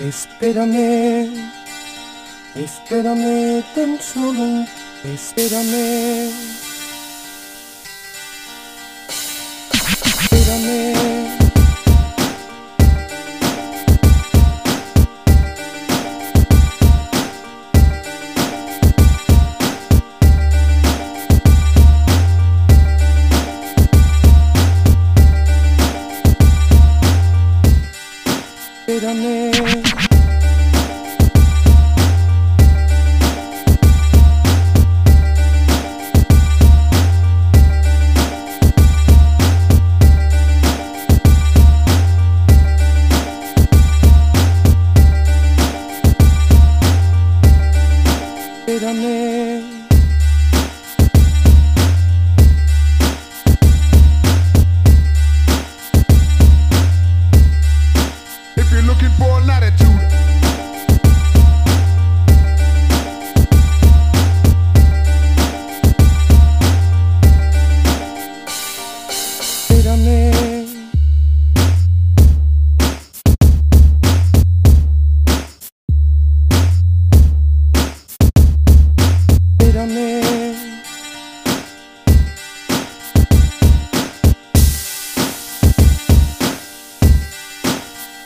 Espérame, espérame tan solo, espérame. Espérame. If you're looking for an attitude, Espérame.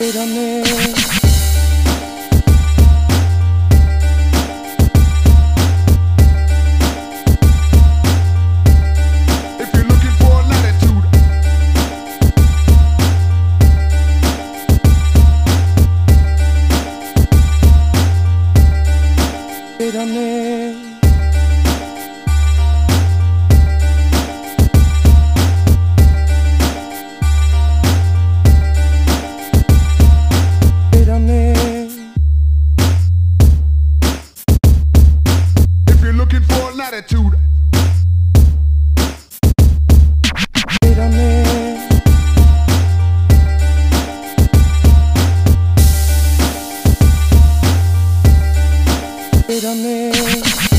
Espérame. Espérame.